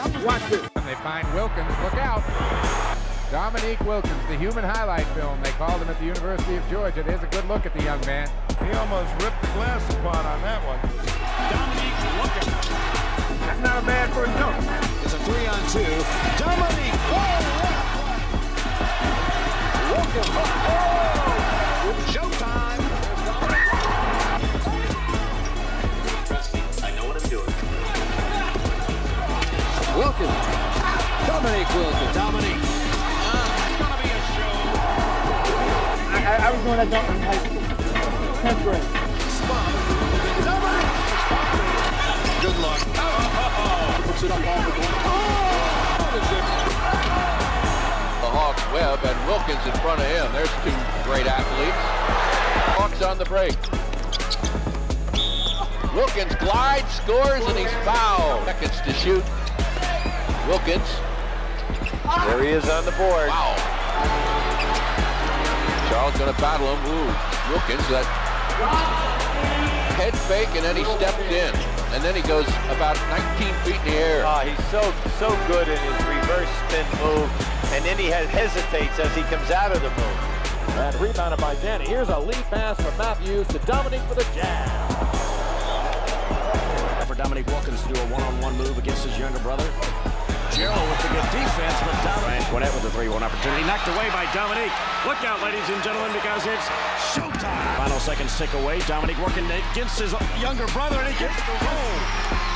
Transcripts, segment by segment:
Watch this. And they find Wilkins. Look out. Dominique Wilkins, the human highlight film. They called him at the University of Georgia. There's a good look at the young man. He almost ripped the glass apart on that one. Dominique Wilkins. That's not a bad first dunk. It's a three on two. Dominique. Wilkins. Oh, Wilkins. Dominique Wilkins. Dominique. Uh, it's going to be a show. I, I, I was doing that dunk in high school. 10th grade. Spun. Dominique. Good luck. Oh, Puts it up off the glass. Oh, what is the Hawks Webb and Wilkins in front of him. There's two great athletes. Hawks on the break. Wilkins glides, scores, and he's fouled. Seconds to shoot. Wilkins. There he is on the board. Wow. Charles gonna battle him. Ooh, Wilkins, that head fake, and then he steps in. And then he goes about 19 feet in the air. Ah, he's so so good in his reverse spin move, and then he has, hesitates as he comes out of the move. And rebounded by Danny. Here's a lead pass from Matthews to Dominique with a jam. For Dominique Wilkins to do a one-on-one move against his younger brother. With the good defense, but Dominique. Antoinette with the 3-1 opportunity. Knocked away by Dominique. Look out, ladies and gentlemen, because it's showtime. Final seconds tick away. Dominique working against his younger brother, and he gets the roll.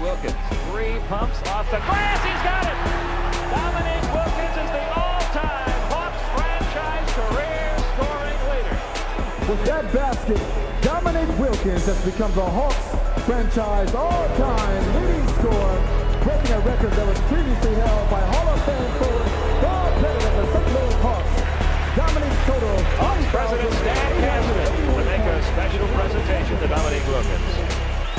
Wilkins. Three pumps off the glass. He's got it. Dominique Wilkins is the all-time Hawks franchise career scoring leader. With that basket, Dominique Wilkins has become the Hawks franchise all-time leading scorer, breaking a record that was previously